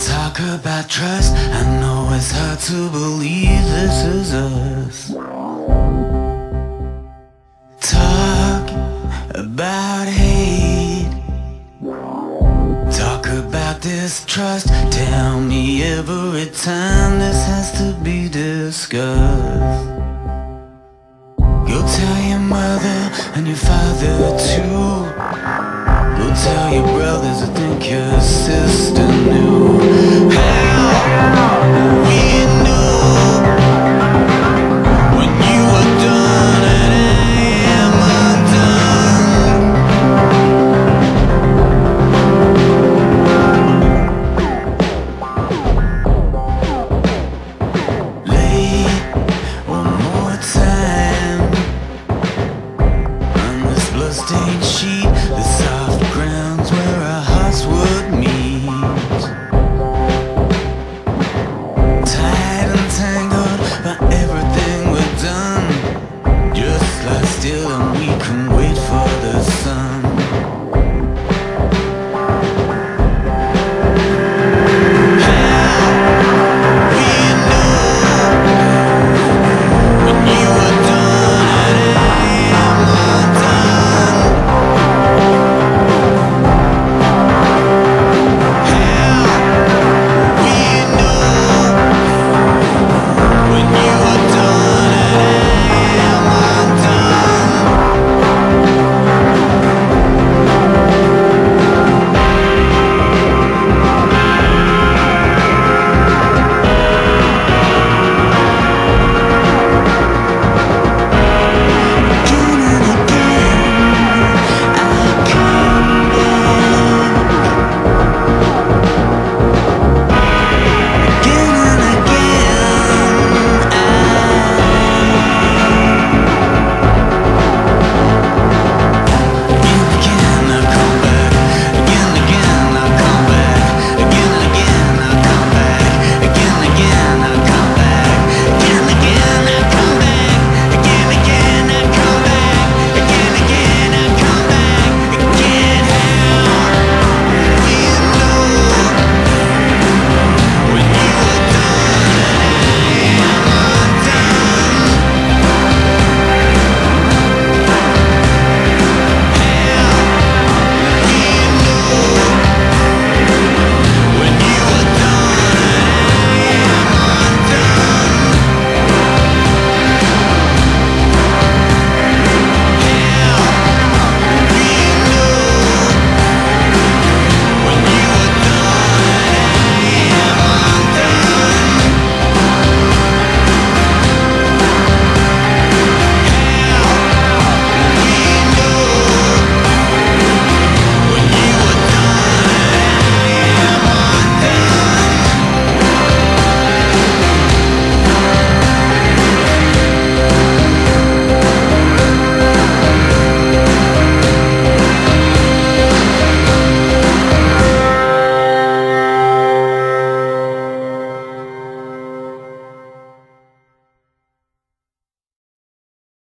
Talk about trust. I know it's hard to believe this is us. Talk about hate. Talk about distrust. Tell me every time this has to be discussed. You'll tell your mother and your father too. Go tell your brothers I think your sister.